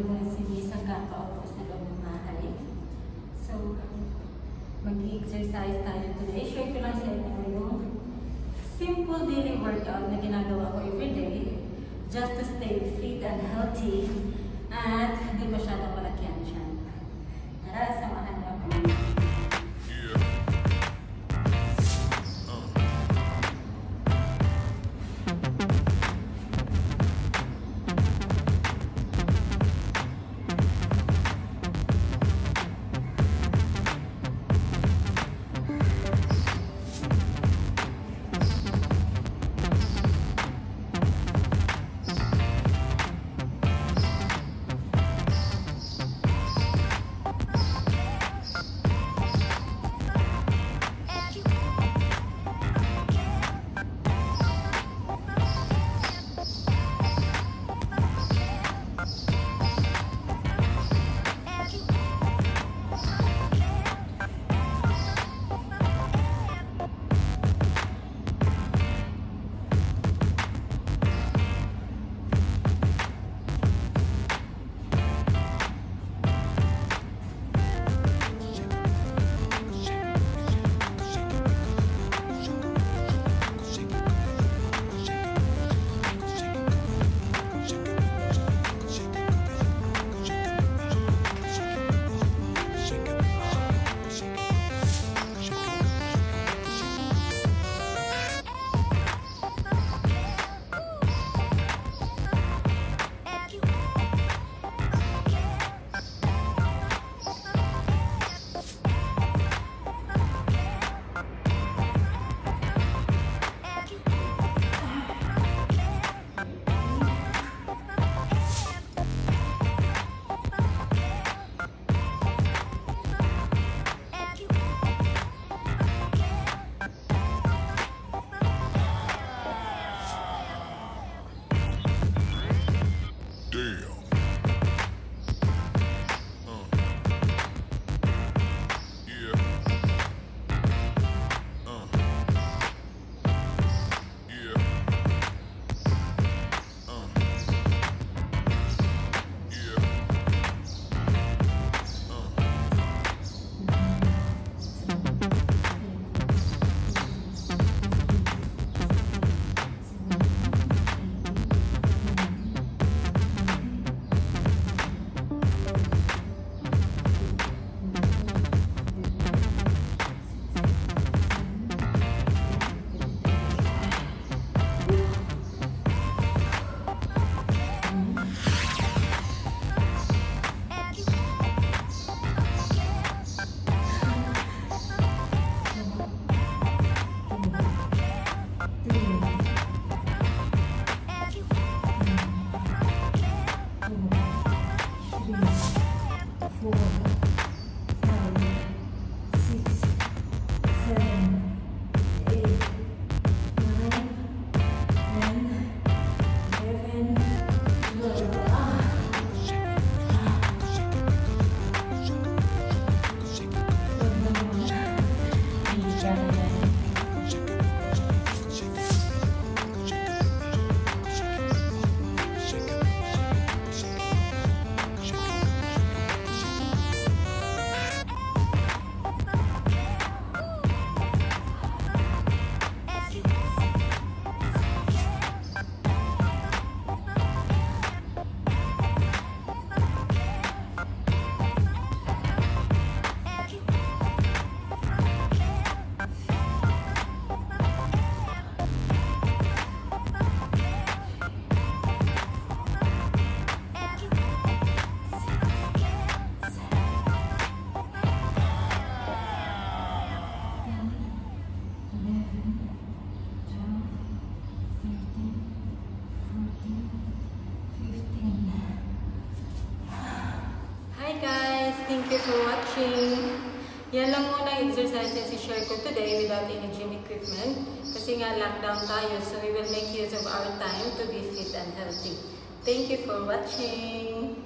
magandang sinisang kapaupos na pamamahay. So, mag-exercise tayo today. Share ko lang sa inyo yung simple daily workout na ginagawa ko every day just to stay fit and healthy Thank you for watching. Yan lang muna ang exercises i-share ko today without any gym equipment. Kasi nga lockdown tayo, so we will make use of our time to be fit and healthy. Thank you for watching.